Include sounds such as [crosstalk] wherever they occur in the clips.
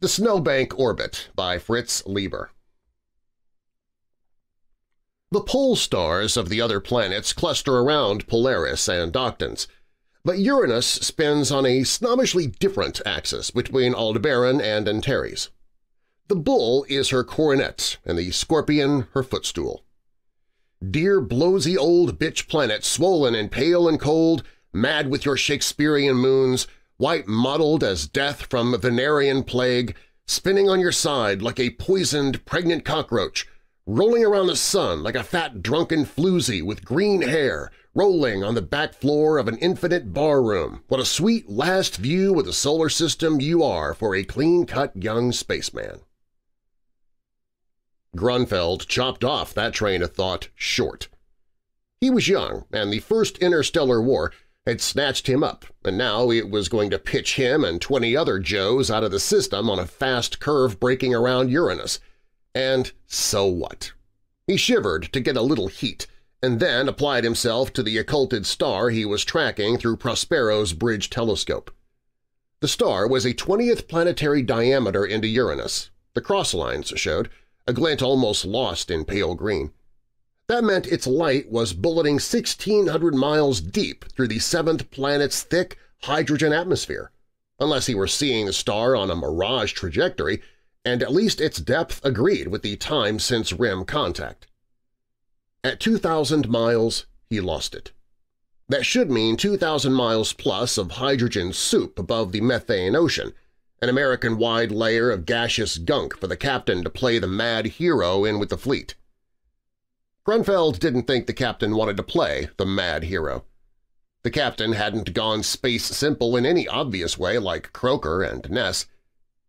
The Snowbank Orbit by Fritz Leiber The pole stars of the other planets cluster around Polaris and Octans, but Uranus spins on a snobbishly different axis between Aldebaran and Antares. The bull is her coronet and the scorpion her footstool. Dear blowsy old bitch planet swollen and pale and cold, mad with your Shakespearean moons, white mottled as death from Venerian plague, spinning on your side like a poisoned pregnant cockroach, rolling around the sun like a fat drunken floozy with green hair, rolling on the back floor of an infinite barroom. What a sweet last view of the solar system you are for a clean-cut young spaceman. Grunfeld chopped off that train of thought short. He was young, and the First Interstellar War had snatched him up, and now it was going to pitch him and 20 other Joes out of the system on a fast curve breaking around Uranus. And so what? He shivered to get a little heat, and then applied himself to the occulted star he was tracking through Prospero's bridge telescope. The star was a 20th planetary diameter into Uranus, the cross lines showed, a glint almost lost in pale green. That meant its light was bulleting 1,600 miles deep through the seventh planet's thick hydrogen atmosphere, unless he were seeing the star on a mirage trajectory, and at least its depth agreed with the time since rim contact. At 2,000 miles, he lost it. That should mean 2,000 miles plus of hydrogen soup above the methane ocean, an American-wide layer of gaseous gunk for the captain to play the mad hero in with the fleet. Grunfeld didn't think the captain wanted to play the mad hero. The captain hadn't gone space simple in any obvious way like Croker and Ness,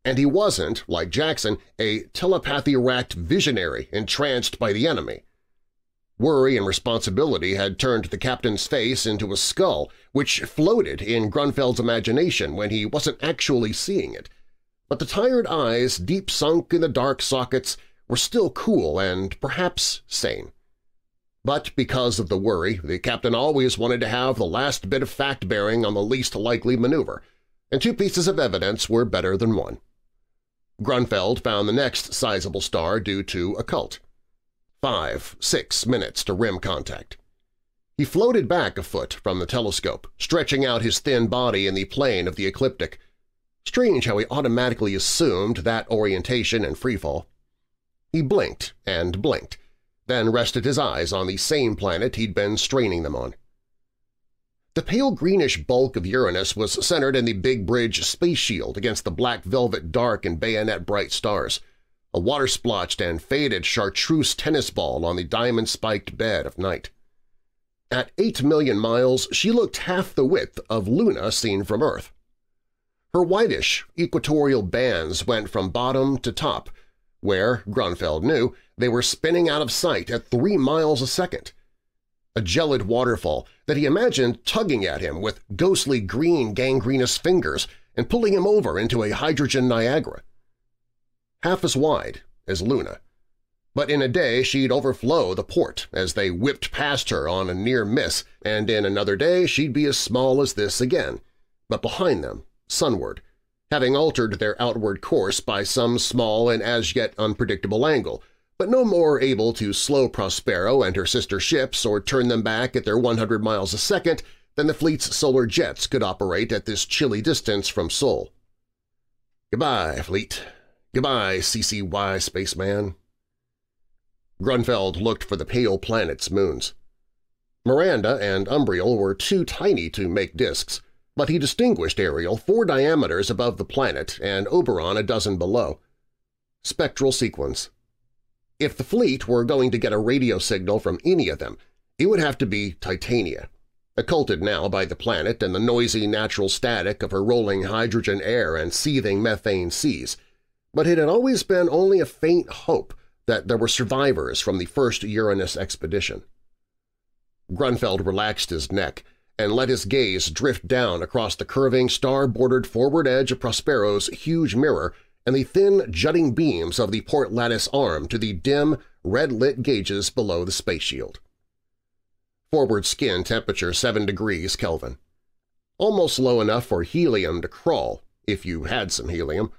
and he wasn't, like Jackson, a telepathy-racked visionary entranced by the enemy. Worry and responsibility had turned the captain's face into a skull, which floated in Grunfeld's imagination when he wasn't actually seeing it. But the tired eyes, deep sunk in the dark sockets, were still cool and perhaps sane. But because of the worry, the captain always wanted to have the last bit of fact-bearing on the least likely maneuver, and two pieces of evidence were better than one. Grunfeld found the next sizable star due to occult. Five, six minutes to rim contact. He floated back a foot from the telescope, stretching out his thin body in the plane of the ecliptic. Strange how he automatically assumed that orientation and freefall. He blinked and blinked, then rested his eyes on the same planet he'd been straining them on. The pale greenish bulk of Uranus was centered in the Big Bridge space shield against the black velvet dark and bayonet-bright stars, a water-splotched and faded chartreuse tennis ball on the diamond-spiked bed of night. At eight million miles, she looked half the width of Luna seen from Earth. Her whitish, equatorial bands went from bottom to top, where, Grunfeld knew, they were spinning out of sight at three miles a second. A gelid waterfall that he imagined tugging at him with ghostly green gangrenous fingers and pulling him over into a hydrogen Niagara. Half as wide as Luna. But in a day she'd overflow the port as they whipped past her on a near miss, and in another day she'd be as small as this again, but behind them, sunward, having altered their outward course by some small and as yet unpredictable angle, but no more able to slow Prospero and her sister ships or turn them back at their 100 miles a second than the fleet's solar jets could operate at this chilly distance from Sol. Goodbye, fleet. Goodbye, CCY spaceman. Grunfeld looked for the pale planet's moons. Miranda and Umbriel were too tiny to make disks, but he distinguished Ariel four diameters above the planet and Oberon a dozen below. Spectral sequence. If the fleet were going to get a radio signal from any of them, it would have to be Titania, occulted now by the planet and the noisy natural static of her rolling hydrogen air and seething methane seas, but it had always been only a faint hope that there were survivors from the first Uranus expedition. Grunfeld relaxed his neck and let his gaze drift down across the curving, star-bordered forward edge of Prospero's huge mirror and the thin, jutting beams of the port lattice arm to the dim, red-lit gauges below the space shield. Forward skin temperature 7 degrees Kelvin. Almost low enough for helium to crawl, if you had some helium.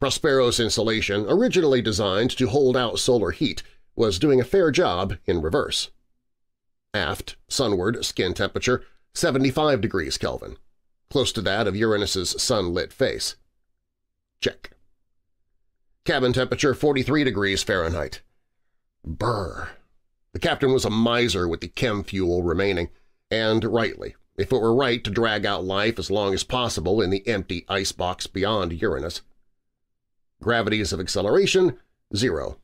Prospero's insulation, originally designed to hold out solar heat, was doing a fair job in reverse. Aft, sunward skin temperature 75 degrees Kelvin, close to that of Uranus's sun-lit face. Check. Cabin temperature 43 degrees Fahrenheit. Brr. The captain was a miser with the chem fuel remaining, and rightly, if it were right to drag out life as long as possible in the empty icebox beyond Uranus. Gravities of acceleration, zero.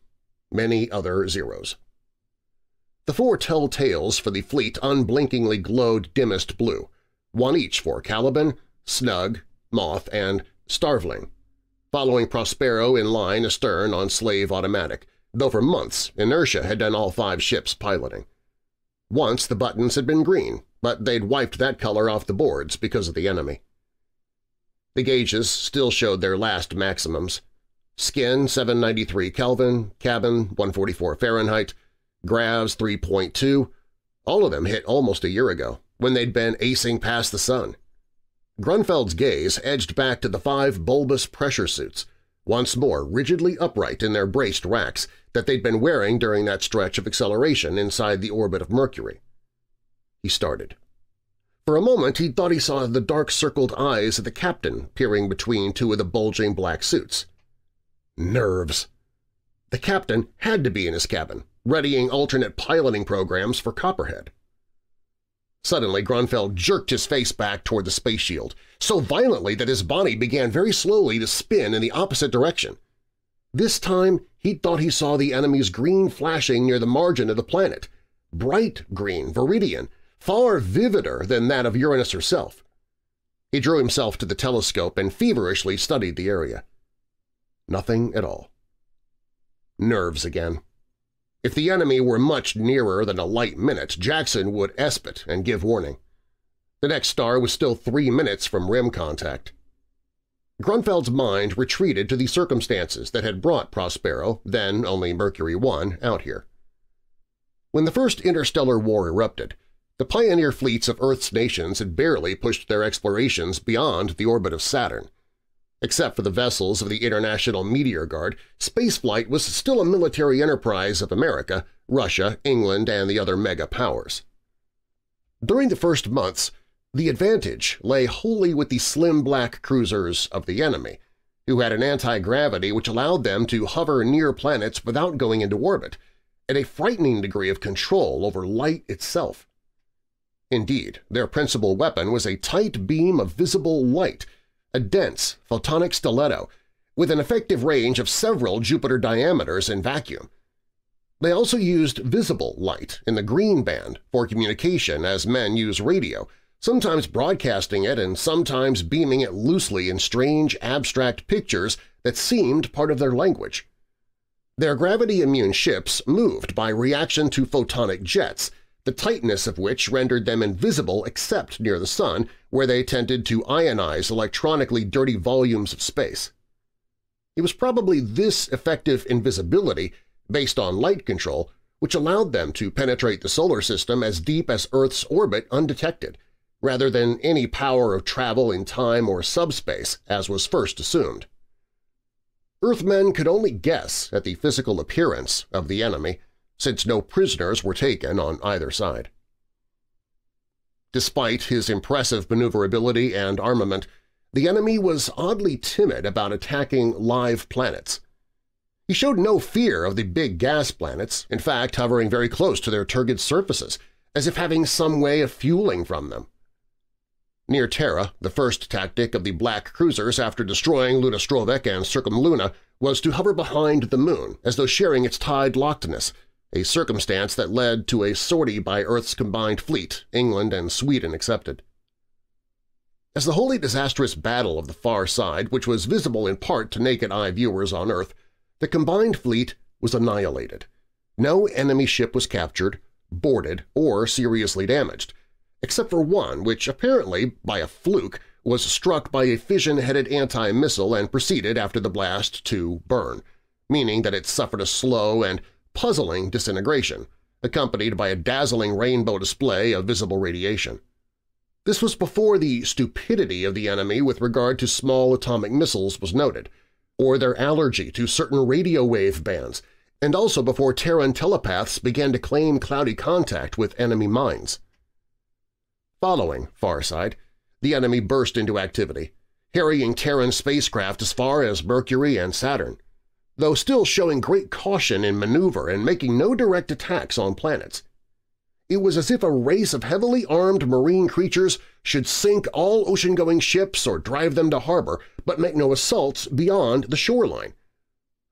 Many other zeros. The four telltales for the fleet unblinkingly glowed dimmest blue, one each for Caliban, Snug, Moth, and Starveling, following Prospero in line astern on slave automatic, though for months Inertia had done all five ships piloting. Once the buttons had been green, but they'd wiped that color off the boards because of the enemy. The gauges still showed their last maximums. Skin 793 Kelvin, cabin 144 Fahrenheit, Gravs 3.2, all of them hit almost a year ago, when they'd been acing past the sun. Grunfeld's gaze edged back to the five bulbous pressure suits, once more rigidly upright in their braced racks that they'd been wearing during that stretch of acceleration inside the orbit of Mercury. He started. For a moment he thought he saw the dark-circled eyes of the captain peering between two of the bulging black suits. Nerves! The captain had to be in his cabin, readying alternate piloting programs for Copperhead. Suddenly Grunfeld jerked his face back toward the space shield, so violently that his body began very slowly to spin in the opposite direction. This time he thought he saw the enemy's green flashing near the margin of the planet, bright green, viridian, far vivider than that of Uranus herself. He drew himself to the telescope and feverishly studied the area. Nothing at all. Nerves again. If the enemy were much nearer than a light minute, Jackson would esp it and give warning. The next star was still three minutes from rim contact. Grunfeld's mind retreated to the circumstances that had brought Prospero, then only Mercury 1, out here. When the first interstellar war erupted, the pioneer fleets of Earth's nations had barely pushed their explorations beyond the orbit of Saturn, Except for the vessels of the International Meteor Guard, spaceflight was still a military enterprise of America, Russia, England, and the other mega-powers. During the first months, the advantage lay wholly with the slim black cruisers of the enemy, who had an anti-gravity which allowed them to hover near planets without going into orbit, and a frightening degree of control over light itself. Indeed, their principal weapon was a tight beam of visible light a dense photonic stiletto with an effective range of several Jupiter diameters in vacuum. They also used visible light in the green band for communication as men use radio, sometimes broadcasting it and sometimes beaming it loosely in strange abstract pictures that seemed part of their language. Their gravity-immune ships moved by reaction to photonic jets, the tightness of which rendered them invisible except near the Sun, where they tended to ionize electronically dirty volumes of space. It was probably this effective invisibility, based on light control, which allowed them to penetrate the solar system as deep as Earth's orbit undetected, rather than any power of travel in time or subspace as was first assumed. Earthmen could only guess at the physical appearance of the enemy, since no prisoners were taken on either side. Despite his impressive maneuverability and armament, the enemy was oddly timid about attacking live planets. He showed no fear of the big gas planets, in fact hovering very close to their turgid surfaces, as if having some way of fueling from them. Near Terra, the first tactic of the Black Cruisers after destroying Ludostrovek and Circumluna was to hover behind the Moon as though sharing its tide lockedness, a circumstance that led to a sortie by Earth's combined fleet, England and Sweden excepted. As the wholly disastrous battle of the far side, which was visible in part to naked-eye viewers on Earth, the combined fleet was annihilated. No enemy ship was captured, boarded, or seriously damaged, except for one which apparently, by a fluke, was struck by a fission-headed anti-missile and proceeded after the blast to burn, meaning that it suffered a slow and puzzling disintegration, accompanied by a dazzling rainbow display of visible radiation. This was before the stupidity of the enemy with regard to small atomic missiles was noted, or their allergy to certain radio wave bands, and also before Terran telepaths began to claim cloudy contact with enemy mines. Following Farside, the enemy burst into activity, harrying Terran spacecraft as far as Mercury and Saturn, though still showing great caution in maneuver and making no direct attacks on planets. It was as if a race of heavily armed marine creatures should sink all ocean-going ships or drive them to harbor, but make no assaults beyond the shoreline.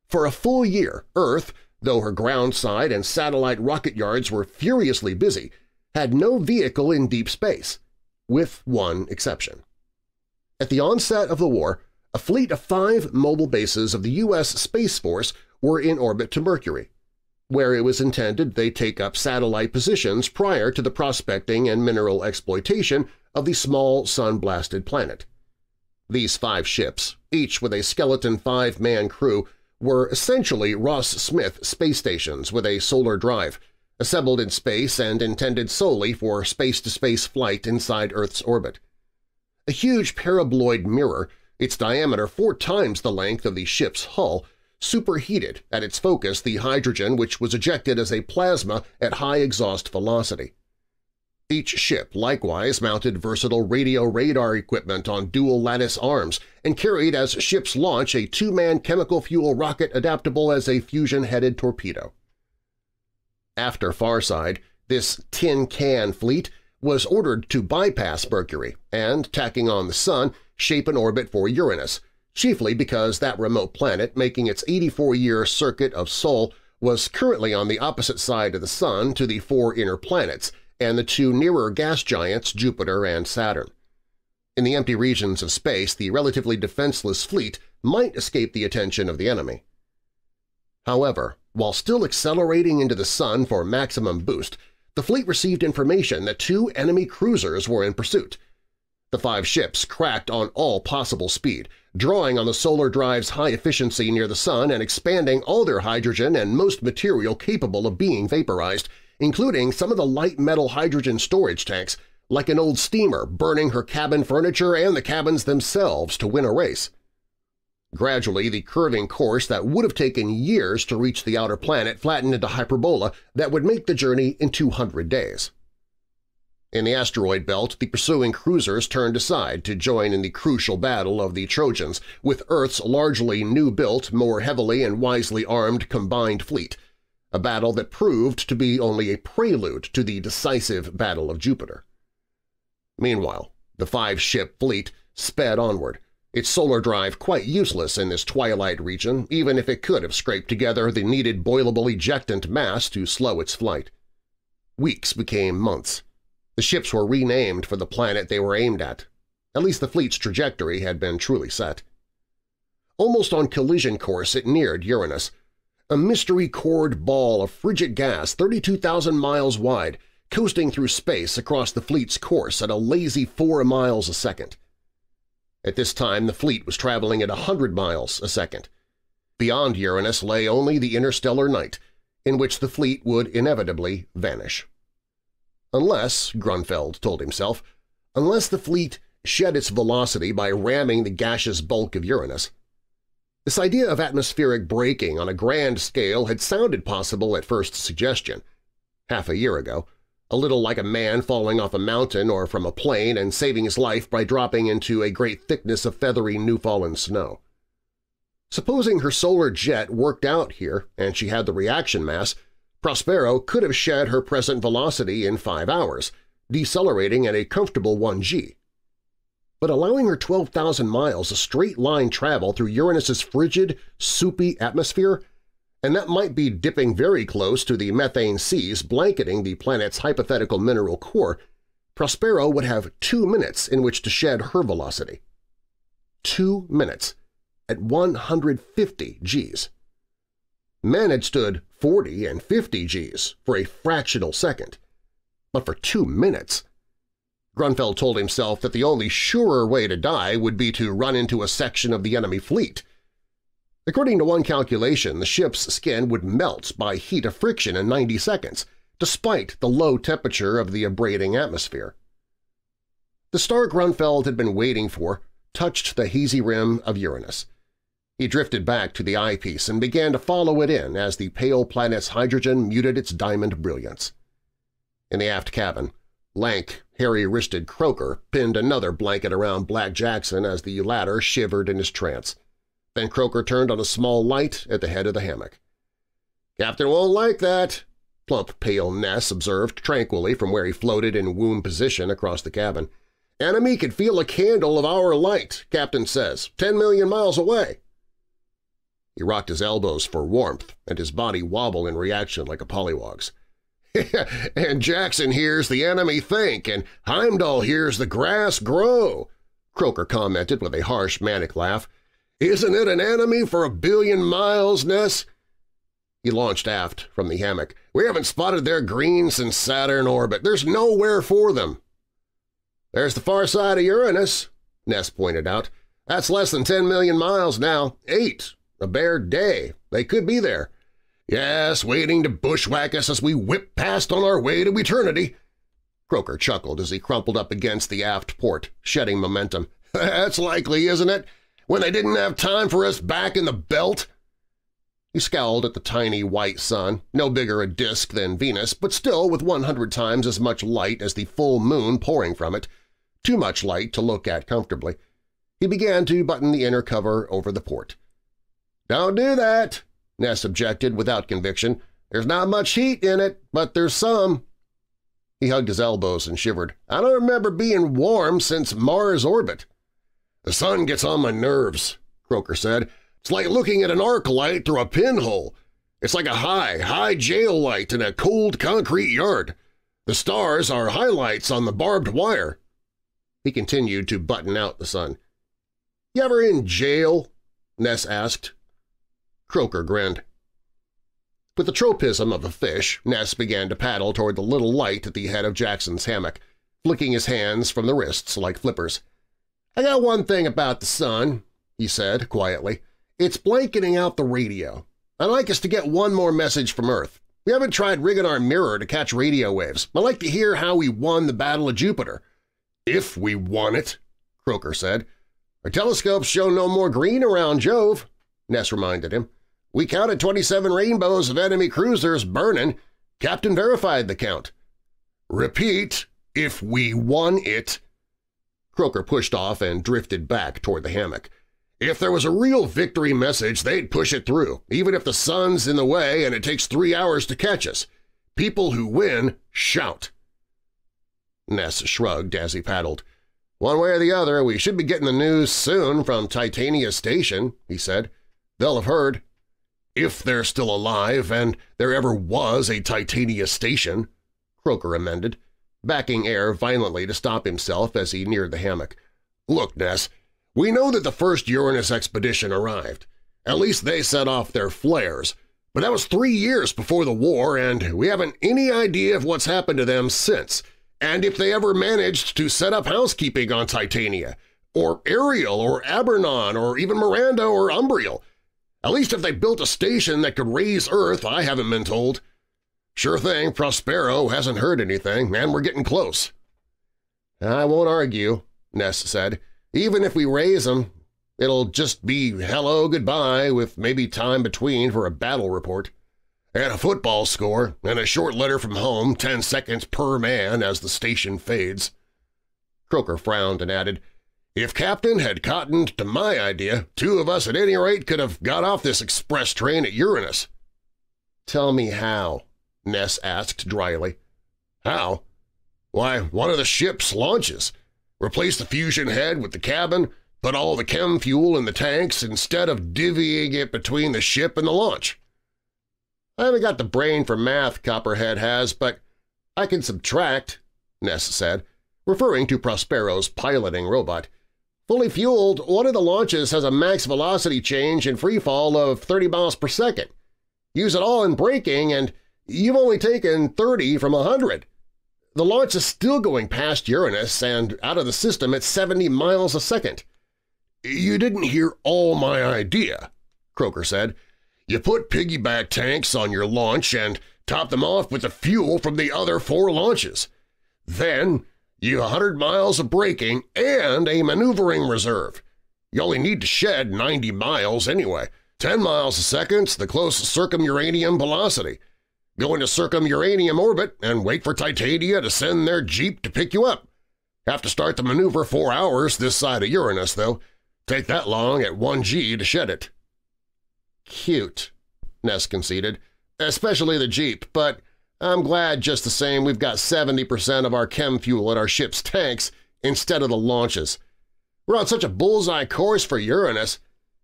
For a full year, Earth, though her groundside and satellite rocket yards were furiously busy, had no vehicle in deep space, with one exception. At the onset of the war, a fleet of five mobile bases of the U.S. Space Force were in orbit to Mercury, where it was intended they take up satellite positions prior to the prospecting and mineral exploitation of the small sun-blasted planet. These five ships, each with a skeleton five-man crew, were essentially Ross Smith space stations with a solar drive, assembled in space and intended solely for space-to-space -space flight inside Earth's orbit. A huge paraboloid mirror, its diameter four times the length of the ship's hull, superheated at its focus the hydrogen which was ejected as a plasma at high exhaust velocity. Each ship likewise mounted versatile radio radar equipment on dual-lattice arms and carried as ship's launch a two-man chemical fuel rocket adaptable as a fusion-headed torpedo. After Farside, this tin can fleet was ordered to bypass Mercury and, tacking on the Sun, shape an orbit for Uranus, chiefly because that remote planet making its 84-year circuit of Sol was currently on the opposite side of the Sun to the four inner planets and the two nearer gas giants Jupiter and Saturn. In the empty regions of space, the relatively defenseless fleet might escape the attention of the enemy. However, while still accelerating into the Sun for maximum boost, the fleet received information that two enemy cruisers were in pursuit. The five ships cracked on all possible speed, drawing on the solar drive's high efficiency near the Sun and expanding all their hydrogen and most material capable of being vaporized, including some of the light metal hydrogen storage tanks, like an old steamer burning her cabin furniture and the cabins themselves to win a race. Gradually, the curving course that would have taken years to reach the outer planet flattened into hyperbola that would make the journey in 200 days. In the asteroid belt, the pursuing cruisers turned aside to join in the crucial battle of the Trojans with Earth's largely new-built, more heavily and wisely armed combined fleet, a battle that proved to be only a prelude to the decisive Battle of Jupiter. Meanwhile, the five-ship fleet sped onward, its solar drive quite useless in this twilight region even if it could have scraped together the needed boilable ejectant mass to slow its flight. Weeks became months. The ships were renamed for the planet they were aimed at. At least the fleet's trajectory had been truly set. Almost on collision course it neared Uranus, a mystery-cored ball of frigid gas 32,000 miles wide, coasting through space across the fleet's course at a lazy four miles a second. At this time the fleet was traveling at a hundred miles a second. Beyond Uranus lay only the interstellar night, in which the fleet would inevitably vanish. Unless, Grunfeld told himself, unless the fleet shed its velocity by ramming the gaseous bulk of Uranus. This idea of atmospheric braking on a grand scale had sounded possible at first suggestion. Half a year ago, a little like a man falling off a mountain or from a plane and saving his life by dropping into a great thickness of feathery new-fallen snow. Supposing her solar jet worked out here and she had the reaction mass, Prospero could have shed her present velocity in five hours, decelerating at a comfortable 1g. But allowing her 12,000 miles of straight-line travel through Uranus's frigid, soupy atmosphere, and that might be dipping very close to the methane seas blanketing the planet's hypothetical mineral core, Prospero would have two minutes in which to shed her velocity. Two minutes at 150 Gs. Men had stood 40 and 50 Gs for a fractional second. But for two minutes… Grunfeld told himself that the only surer way to die would be to run into a section of the enemy fleet. According to one calculation, the ship's skin would melt by heat of friction in 90 seconds, despite the low temperature of the abrading atmosphere. The star Grunfeld had been waiting for touched the hazy rim of Uranus. He drifted back to the eyepiece and began to follow it in as the pale planet's hydrogen muted its diamond brilliance. In the aft cabin, lank, hairy-wristed Croker pinned another blanket around Black Jackson as the latter shivered in his trance. Then Croker turned on a small light at the head of the hammock. "'Captain won't like that,' plump pale Ness observed tranquilly from where he floated in womb position across the cabin. "'Enemy can feel a candle of our light, Captain says, ten million miles away.' He rocked his elbows for warmth, and his body wobbled in reaction like a pollywog's. [laughs] and Jackson hears the enemy think, and Heimdall hears the grass grow, Croker commented with a harsh, manic laugh. Isn't it an enemy for a billion miles, Ness? He launched aft from the hammock. We haven't spotted their green since Saturn orbit. There's nowhere for them. There's the far side of Uranus, Ness pointed out. That's less than 10 million miles now. Eight, a bare day. They could be there. Yes, waiting to bushwhack us as we whip past on our way to eternity. Croker chuckled as he crumpled up against the aft port, shedding momentum. [laughs] That's likely, isn't it? When they didn't have time for us back in the belt? He scowled at the tiny white sun, no bigger a disk than Venus, but still with 100 times as much light as the full moon pouring from it, too much light to look at comfortably. He began to button the inner cover over the port. "'Don't do that!' Ness objected without conviction. "'There's not much heat in it, but there's some.' He hugged his elbows and shivered. "'I don't remember being warm since Mars orbit.' "'The sun gets on my nerves,' Croker said. "'It's like looking at an arc light through a pinhole. It's like a high, high jail light in a cold concrete yard. The stars are highlights on the barbed wire.' He continued to button out the sun. "'You ever in jail?' Ness asked, Croker grinned. With the tropism of a fish, Ness began to paddle toward the little light at the head of Jackson's hammock, flicking his hands from the wrists like flippers. "'I got one thing about the sun,' he said quietly. "'It's blanketing out the radio. I'd like us to get one more message from Earth. We haven't tried rigging our mirror to catch radio waves. I'd like to hear how we won the Battle of Jupiter.' "'If we won it,' Croker said. "'Our telescopes show no more green around Jove,' Ness reminded him. We counted 27 rainbows of enemy cruisers burning. Captain verified the count. Repeat, if we won it. Croker pushed off and drifted back toward the hammock. If there was a real victory message, they'd push it through, even if the sun's in the way and it takes three hours to catch us. People who win shout. Ness shrugged as he paddled. One way or the other, we should be getting the news soon from Titania Station, he said. They'll have heard if they're still alive and there ever was a Titania station, Croker amended, backing air violently to stop himself as he neared the hammock. Look, Ness, we know that the first Uranus expedition arrived. At least they set off their flares, but that was three years before the war and we haven't any idea of what's happened to them since, and if they ever managed to set up housekeeping on Titania, or Ariel, or Oberon, or even Miranda or Umbriel. At least if they built a station that could raise Earth, I haven't been told. Sure thing, Prospero hasn't heard anything, and we're getting close. I won't argue, Ness said. Even if we raise them, it'll just be hello goodbye with maybe time between for a battle report. And a football score, and a short letter from home, ten seconds per man as the station fades. Croker frowned and added, if Captain had cottoned to my idea, two of us at any rate could have got off this express train at Uranus. Tell me how, Ness asked dryly. How? Why, one of the ship's launches. Replace the fusion head with the cabin, put all the chem fuel in the tanks instead of divvying it between the ship and the launch. I haven't got the brain for math Copperhead has, but I can subtract, Ness said, referring to Prospero's piloting robot. Fully fueled, one of the launches has a max velocity change in freefall of 30 miles per second. Use it all in braking and you've only taken 30 from 100. The launch is still going past Uranus and out of the system at 70 miles a second. You didn't hear all my idea, Croker said. You put piggyback tanks on your launch and top them off with the fuel from the other four launches. Then you 100 miles of braking and a maneuvering reserve. You only need to shed 90 miles anyway. 10 miles a second's the close circumuranium velocity. Go into circumuranium orbit and wait for Titania to send their jeep to pick you up. Have to start the maneuver four hours this side of Uranus, though. Take that long at 1G to shed it. Cute, Ness conceded, especially the Jeep, but I'm glad just the same we've got 70% of our chem fuel in our ship's tanks instead of the launches. We're on such a bullseye course for Uranus.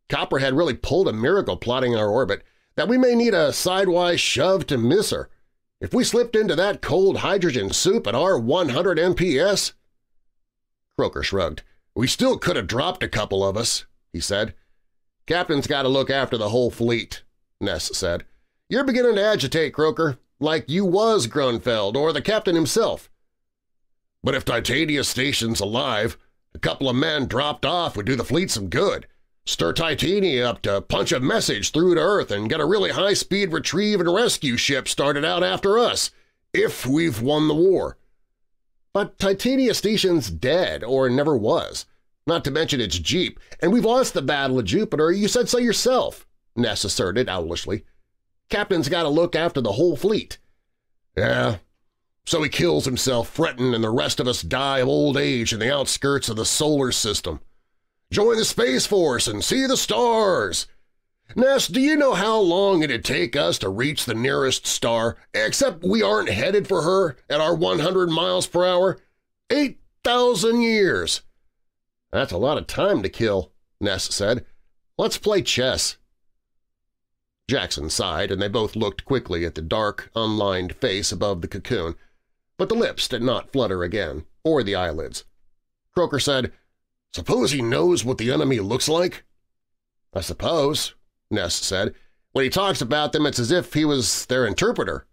Copperhead really pulled a miracle plotting our orbit that we may need a sidewise shove to miss her. If we slipped into that cold hydrogen soup at our 100 MPS… Croker shrugged. We still could have dropped a couple of us, he said. Captain's got to look after the whole fleet, Ness said. You're beginning to agitate, Croker, like you was Grunfeld or the captain himself. But if Titania Station's alive, a couple of men dropped off would do the fleet some good. Stir Titania up to punch a message through to Earth and get a really high-speed retrieve and rescue ship started out after us, if we've won the war. But Titania Station's dead, or never was. Not to mention its Jeep, and we've lost the Battle of Jupiter, you said so yourself, Ness asserted owlishly. Captain's got to look after the whole fleet. Yeah, so he kills himself fretting and the rest of us die of old age in the outskirts of the solar system. Join the Space Force and see the stars! Ness, do you know how long it'd take us to reach the nearest star, except we aren't headed for her at our 100 miles per hour? 8,000 years! That's a lot of time to kill, Ness said. Let's play chess. Jackson sighed, and they both looked quickly at the dark, unlined face above the cocoon, but the lips did not flutter again, or the eyelids. Croker said, Suppose he knows what the enemy looks like? I suppose, Ness said. When he talks about them, it's as if he was their interpreter.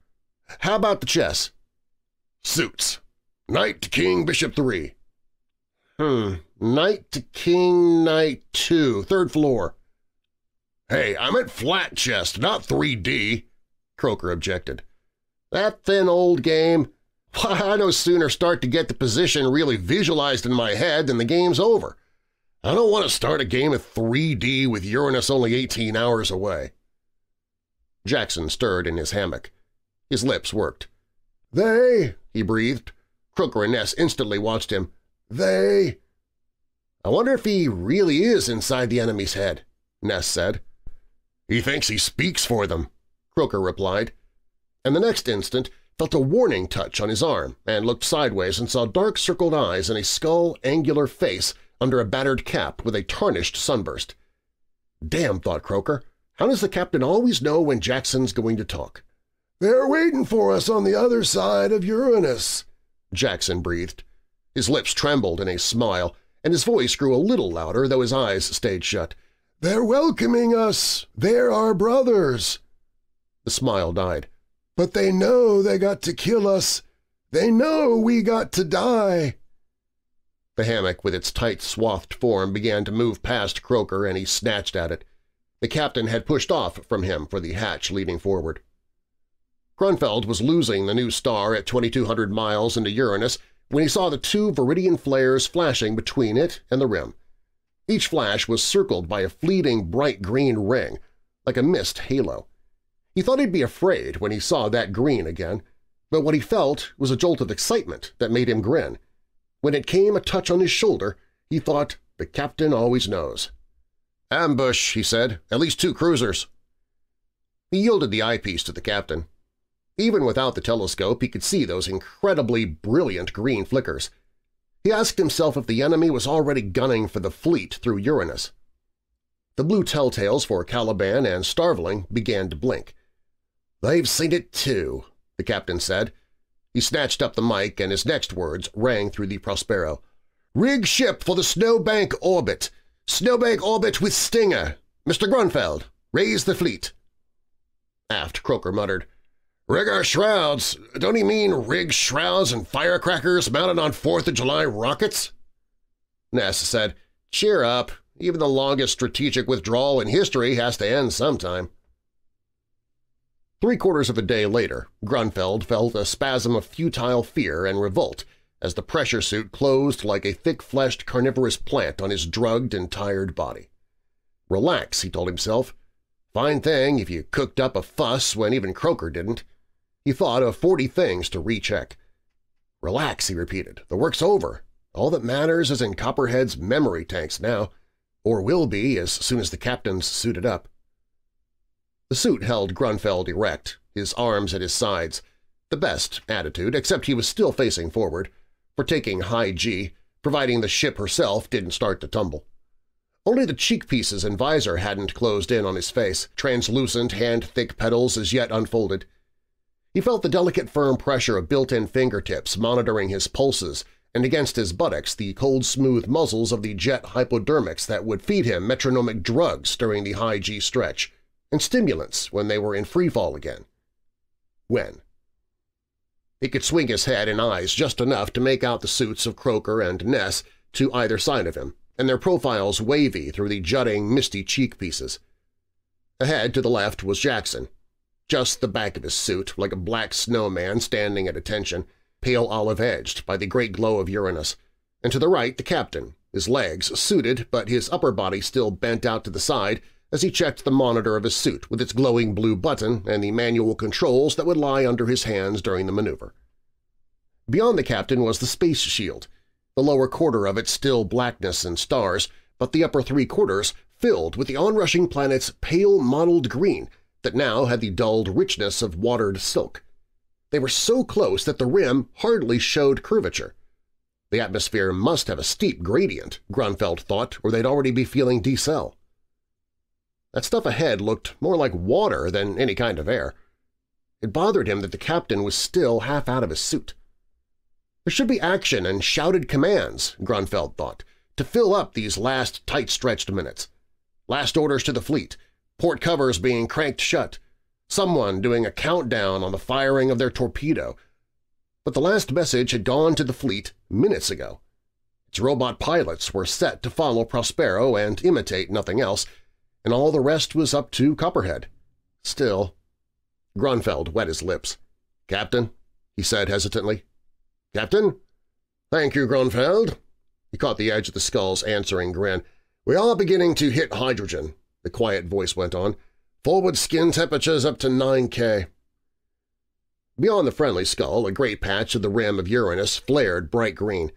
How about the chess? Suits. Knight to king, bishop three. Hmm. Knight to king, knight two, third floor. Hey, I meant flat chest, not 3D, Croker objected. That thin old game? Why, I no sooner start to get the position really visualized in my head than the game's over. I don't want to start a game of 3D with Uranus only 18 hours away. Jackson stirred in his hammock. His lips worked. They, he breathed. Croker and Ness instantly watched him. They… I wonder if he really is inside the enemy's head, Ness said. He thinks he speaks for them, Croker replied. And the next instant felt a warning touch on his arm and looked sideways and saw dark circled eyes and a skull-angular face under a battered cap with a tarnished sunburst. Damn, thought Croker, how does the captain always know when Jackson's going to talk? They're waiting for us on the other side of Uranus, Jackson breathed. His lips trembled in a smile, and his voice grew a little louder, though his eyes stayed shut. They're welcoming us. They're our brothers. The smile died. But they know they got to kill us. They know we got to die. The hammock with its tight swathed form began to move past Croker and he snatched at it. The captain had pushed off from him for the hatch leading forward. Grunfeld was losing the new star at 2,200 miles into Uranus when he saw the two Viridian flares flashing between it and the rim. Each flash was circled by a fleeting bright green ring, like a mist halo. He thought he'd be afraid when he saw that green again, but what he felt was a jolt of excitement that made him grin. When it came a touch on his shoulder, he thought, the captain always knows. "'Ambush,' he said. "'At least two cruisers.' He yielded the eyepiece to the captain. Even without the telescope, he could see those incredibly brilliant green flickers. He asked himself if the enemy was already gunning for the fleet through Uranus. The blue telltales for Caliban and Starveling began to blink. "'They've seen it too,' the captain said. He snatched up the mic and his next words rang through the Prospero. "'Rig ship for the Snowbank orbit! Snowbank orbit with Stinger! Mr. Grunfeld, raise the fleet!' Aft, Croker muttered, "'Rig our shrouds! Don't he mean rig shrouds and firecrackers mounted on Fourth of July rockets?' Ness said, "'Cheer up! Even the longest strategic withdrawal in history has to end sometime.' Three quarters of a day later, Grunfeld felt a spasm of futile fear and revolt as the pressure suit closed like a thick-fleshed carnivorous plant on his drugged and tired body. Relax, he told himself. Fine thing if you cooked up a fuss when even Croker didn't. He thought of forty things to recheck. Relax, he repeated. The work's over. All that matters is in Copperhead's memory tanks now, or will be as soon as the captain's suited up. The suit held Grunfeld erect, his arms at his sides, the best attitude, except he was still facing forward, for taking high G, providing the ship herself didn't start to tumble. Only the cheek pieces and visor hadn't closed in on his face, translucent, hand-thick petals as yet unfolded. He felt the delicate firm pressure of built-in fingertips monitoring his pulses and against his buttocks the cold smooth muzzles of the jet hypodermics that would feed him metronomic drugs during the high G stretch, and stimulants when they were in freefall again. When? He could swing his head and eyes just enough to make out the suits of Croker and Ness to either side of him, and their profiles wavy through the jutting, misty cheek pieces. Ahead to the left was Jackson, just the back of his suit, like a black snowman standing at attention, pale olive-edged by the great glow of Uranus, and to the right the captain, his legs suited but his upper body still bent out to the side as he checked the monitor of his suit with its glowing blue button and the manual controls that would lie under his hands during the maneuver. Beyond the captain was the space shield, the lower quarter of it still blackness and stars, but the upper three quarters filled with the onrushing planet's pale mottled green that now had the dulled richness of watered silk. They were so close that the rim hardly showed curvature. The atmosphere must have a steep gradient, Grunfeld thought, or they'd already be feeling decel. That stuff ahead looked more like water than any kind of air. It bothered him that the captain was still half out of his suit. There should be action and shouted commands, Grunfeld thought, to fill up these last tight-stretched minutes. Last orders to the fleet, port covers being cranked shut, someone doing a countdown on the firing of their torpedo. But the last message had gone to the fleet minutes ago. Its robot pilots were set to follow Prospero and imitate nothing else, and all the rest was up to Copperhead. Still, Grunfeld wet his lips. "'Captain?' he said hesitantly. "'Captain?' "'Thank you, Grunfeld.' He caught the edge of the skull's answering grin. "'We are beginning to hit hydrogen,' the quiet voice went on. "'Forward skin temperatures up to 9K.' Beyond the friendly skull, a great patch of the rim of Uranus flared bright green.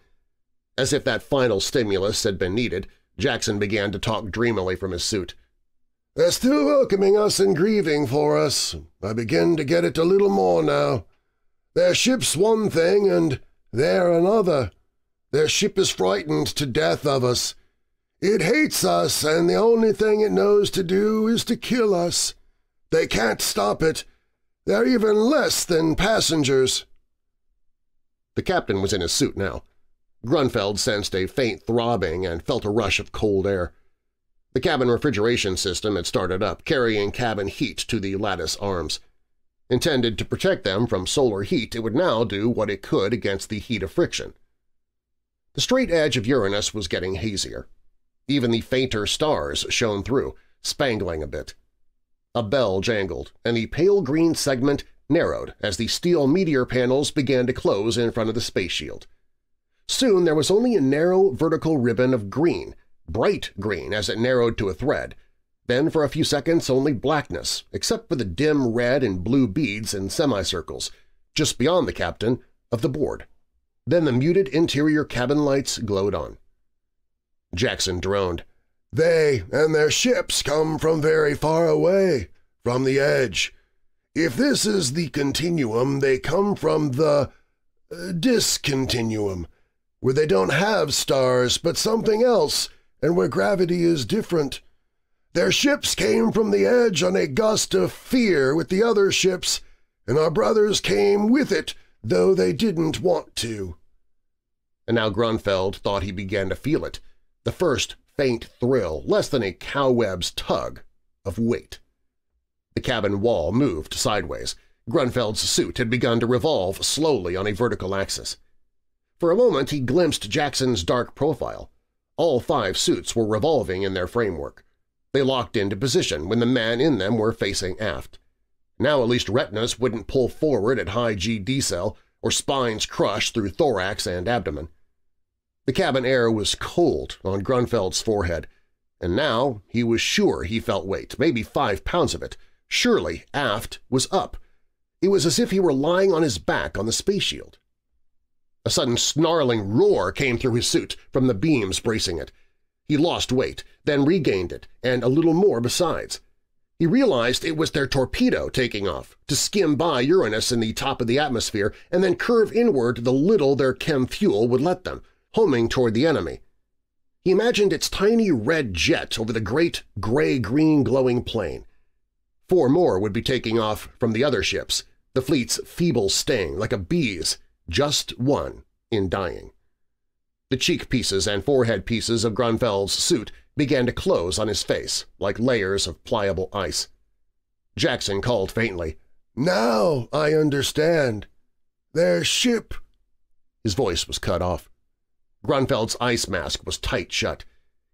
As if that final stimulus had been needed, Jackson began to talk dreamily from his suit. They're still welcoming us and grieving for us. I begin to get it a little more now. Their ship's one thing and they're another. Their ship is frightened to death of us. It hates us, and the only thing it knows to do is to kill us. They can't stop it. They're even less than passengers. The captain was in his suit now. Grunfeld sensed a faint throbbing and felt a rush of cold air. The cabin refrigeration system had started up, carrying cabin heat to the lattice arms. Intended to protect them from solar heat, it would now do what it could against the heat of friction. The straight edge of Uranus was getting hazier. Even the fainter stars shone through, spangling a bit. A bell jangled, and the pale green segment narrowed as the steel meteor panels began to close in front of the space shield. Soon there was only a narrow vertical ribbon of green, bright green as it narrowed to a thread, then for a few seconds only blackness, except for the dim red and blue beads and semicircles, just beyond the captain, of the board. Then the muted interior cabin lights glowed on. Jackson droned. They and their ships come from very far away, from the edge. If this is the continuum, they come from the uh, discontinuum, where they don't have stars but something else and where gravity is different. Their ships came from the edge on a gust of fear with the other ships, and our brothers came with it, though they didn't want to. And now Grunfeld thought he began to feel it, the first faint thrill, less than a cowweb's tug, of weight. The cabin wall moved sideways. Grunfeld's suit had begun to revolve slowly on a vertical axis. For a moment he glimpsed Jackson's dark profile, all five suits were revolving in their framework. They locked into position when the men in them were facing aft. Now at least retinas wouldn't pull forward at high G decel or spines crushed through thorax and abdomen. The cabin air was cold on Grunfeld's forehead, and now he was sure he felt weight, maybe five pounds of it. Surely aft was up. It was as if he were lying on his back on the space shield. A sudden snarling roar came through his suit from the beams bracing it. He lost weight, then regained it, and a little more besides. He realized it was their torpedo taking off, to skim by Uranus in the top of the atmosphere and then curve inward the little their chem fuel would let them, homing toward the enemy. He imagined its tiny red jet over the great gray-green glowing plane. Four more would be taking off from the other ships, the fleet's feeble sting like a bee's, just one in dying. The cheek pieces and forehead pieces of Grunfeld's suit began to close on his face like layers of pliable ice. Jackson called faintly, "'Now I understand. Their ship—' His voice was cut off. Grunfeld's ice mask was tight shut.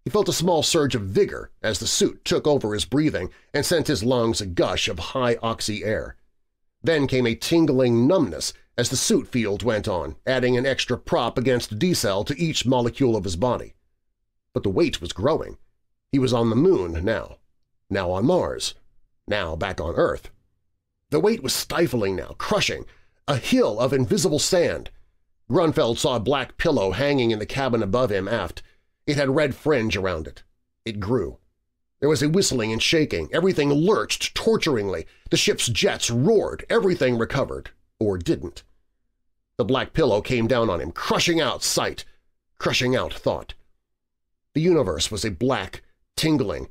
He felt a small surge of vigor as the suit took over his breathing and sent his lungs a gush of high-oxy air. Then came a tingling numbness as the suit field went on, adding an extra prop against decel to each molecule of his body. But the weight was growing. He was on the moon now, now on Mars, now back on Earth. The weight was stifling now, crushing, a hill of invisible sand. Grunfeld saw a black pillow hanging in the cabin above him aft. It had red fringe around it. It grew. There was a whistling and shaking. Everything lurched torturingly. The ship's jets roared. Everything recovered. Or didn't. The black pillow came down on him, crushing out sight, crushing out thought. The universe was a black, tingling,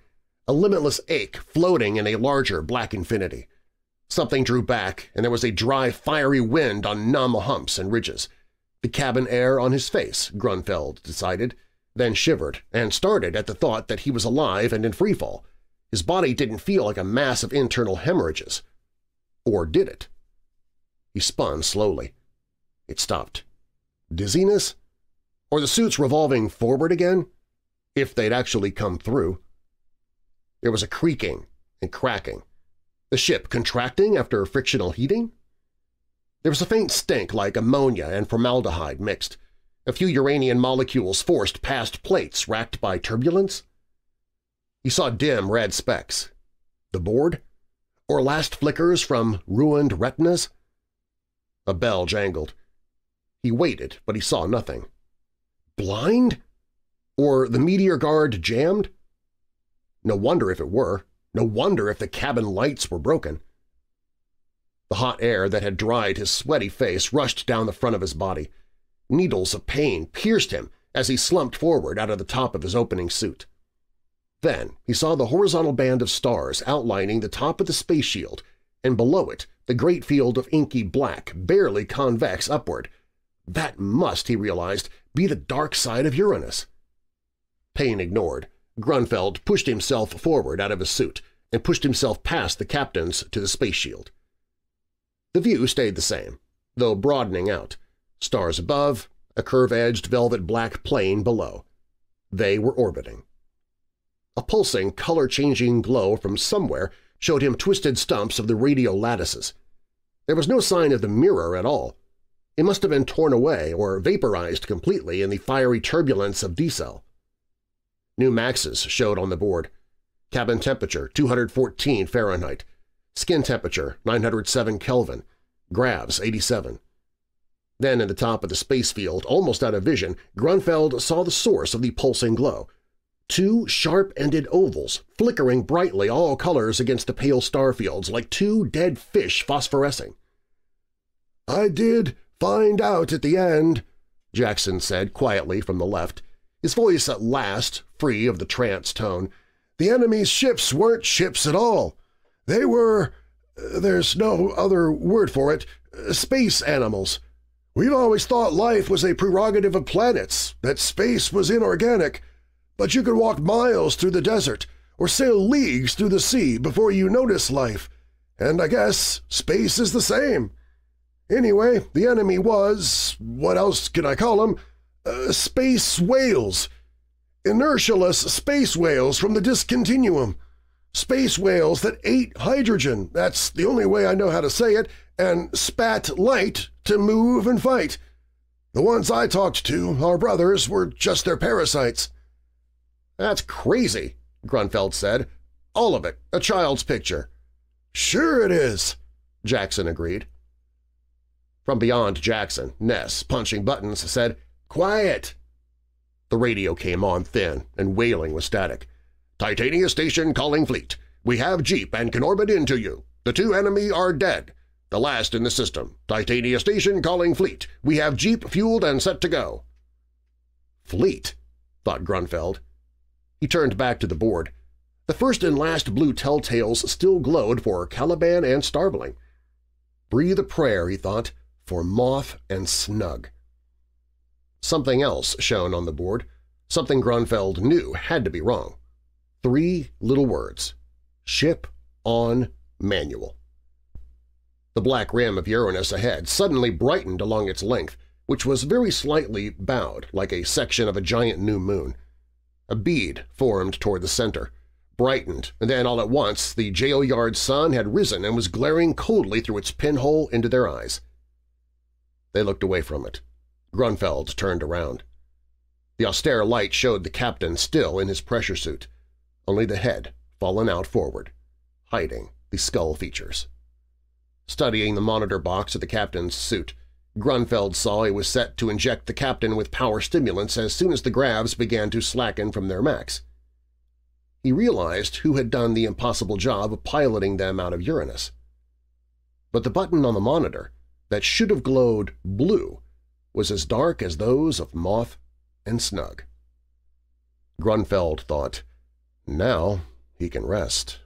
a limitless ache floating in a larger black infinity. Something drew back, and there was a dry, fiery wind on numb humps and ridges. The cabin air on his face, Grunfeld decided, then shivered and started at the thought that he was alive and in freefall. His body didn't feel like a mass of internal hemorrhages. Or did it? He spun slowly. It stopped. Dizziness? Or the suits revolving forward again? if they'd actually come through. There was a creaking and cracking. The ship contracting after frictional heating? There was a faint stink like ammonia and formaldehyde mixed, a few uranium molecules forced past plates racked by turbulence. He saw dim red specks. The board? Or last flickers from ruined retinas? A bell jangled. He waited, but he saw nothing. Blind? Or the meteor guard jammed? No wonder if it were. No wonder if the cabin lights were broken. The hot air that had dried his sweaty face rushed down the front of his body. Needles of pain pierced him as he slumped forward out of the top of his opening suit. Then he saw the horizontal band of stars outlining the top of the space shield, and below it the great field of inky black, barely convex upward. That must, he realized, be the dark side of Uranus. Pain ignored, Grunfeld pushed himself forward out of his suit and pushed himself past the captains to the space shield. The view stayed the same, though broadening out. Stars above, a curve-edged velvet black plane below. They were orbiting. A pulsing, color-changing glow from somewhere showed him twisted stumps of the radio lattices. There was no sign of the mirror at all. It must have been torn away or vaporized completely in the fiery turbulence of decel. New maxes showed on the board. Cabin temperature 214 Fahrenheit. Skin temperature 907 Kelvin. Gravs 87. Then in the top of the space field, almost out of vision, Grunfeld saw the source of the pulsing glow. Two sharp-ended ovals, flickering brightly all colors against the pale star fields like two dead fish phosphorescing. "'I did find out at the end,' Jackson said quietly from the left his voice at last free of the trance tone. The enemy's ships weren't ships at all. They were, there's no other word for it, space animals. We've always thought life was a prerogative of planets, that space was inorganic, but you could walk miles through the desert or sail leagues through the sea before you notice life, and I guess space is the same. Anyway, the enemy was, what else can I call them, uh, space whales. Inertialess space whales from the discontinuum. Space whales that ate hydrogen, that's the only way I know how to say it, and spat light to move and fight. The ones I talked to, our brothers, were just their parasites. That's crazy, Grunfeld said. All of it, a child's picture. Sure it is, Jackson agreed. From beyond Jackson, Ness, punching buttons, said, Quiet! The radio came on thin, and wailing was static. Titania Station calling fleet. We have Jeep and can orbit into you. The two enemy are dead. The last in the system. Titania Station calling fleet. We have Jeep fueled and set to go. Fleet, thought Grunfeld. He turned back to the board. The first and last blue telltales still glowed for Caliban and Starveling. Breathe a prayer, he thought, for Moth and Snug. Something else shone on the board, something Grunfeld knew had to be wrong. Three little words. Ship on manual. The black rim of Uranus ahead suddenly brightened along its length, which was very slightly bowed like a section of a giant new moon. A bead formed toward the center, brightened, and then all at once the jail yard sun had risen and was glaring coldly through its pinhole into their eyes. They looked away from it. Grunfeld turned around. The austere light showed the captain still in his pressure suit, only the head fallen out forward, hiding the skull features. Studying the monitor box of the captain's suit, Grunfeld saw he was set to inject the captain with power stimulants as soon as the gravs began to slacken from their max. He realized who had done the impossible job of piloting them out of Uranus. But the button on the monitor that should have glowed blue was as dark as those of Moth and Snug. Grunfeld thought, now he can rest.